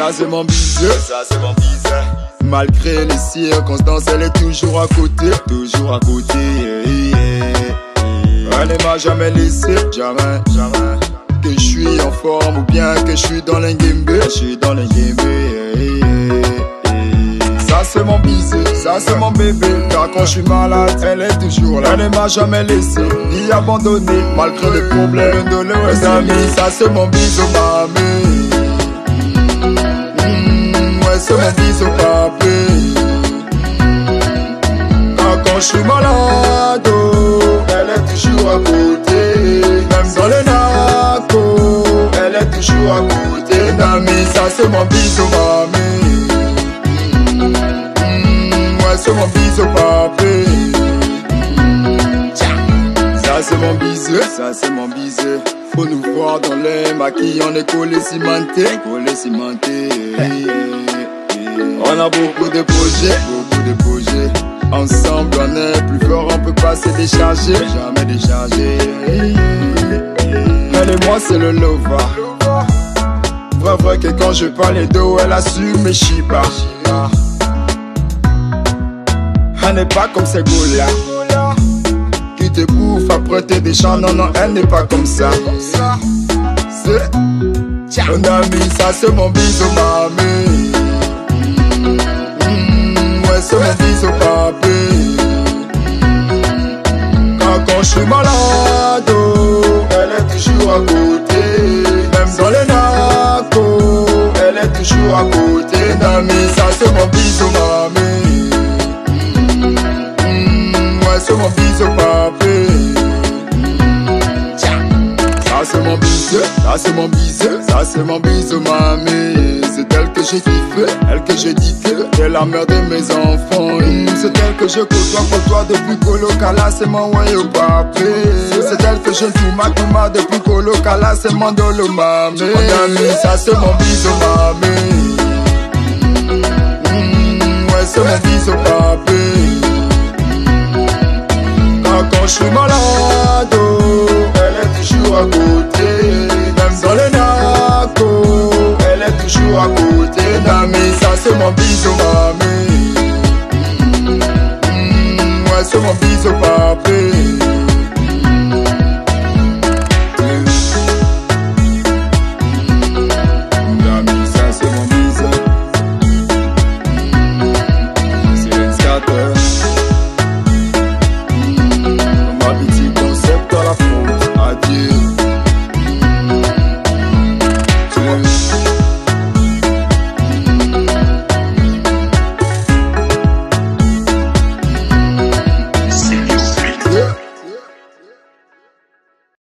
ça c'est mon bisou, ça c'est mon bisou. Malgré les circonstances, elle est toujours à côté, toujours à côté. Elle ne m'a jamais laissé, jamais, jamais. Que je suis en forme ou bien que je suis dans l'ingimbe, je suis dans l'ingimbe. Ça c'est mon bisou, ça c'est mon bébé. Car quand je suis malade, elle est toujours là. Elle ne m'a jamais laissé, ni abandonné, malgré les problèmes de mes amis. Ça c'est mon bisou, mamie. Je suis malade, elle est toujours à côté. Même dans les nacos, elle est toujours à côté. Mamie, ça c'est mon bisou, mamie. Mm, ouais, c'est mon bisou, papé. Ça c'est mon bisou, ça c'est mon bisou. Faut nous voir dans les maquis, on est collé cimenté, collé cimenté. On a beaucoup de projets, beaucoup de projets. Ensemble on est plus fort, on peut pas se décharger, jamais décharger. Elle et moi c'est le lova. Vrai vrai que quand je parle les dos, elle assume mes chiba. Elle n'est pas comme ces gars Qui te bouffe après tes déchants, non non, elle n'est pas comme ça. C'est mon ami, ça c'est mon bisou, mamie. Malade, elle est toujours à côté. Même dans les nacos, elle est toujours à côté. Nami, ça c'est mon bisou, mamie. Mm, ouais, c'est mon bisou, papé. Ça c'est mon bisou, ça c'est mon bisou, ça c'est mon bisou mamie C'est elle que j'ai kiffé, elle que j'ai dit que t'es la mère de mes enfants C'est elle que je côtoie, côtoie depuis Kolokala, c'est mon way au papé C'est elle que je touma, touma depuis Kolokala, c'est mon dolo mamie Mon ami, ça c'est mon bisou c'est mon bisou, mamie.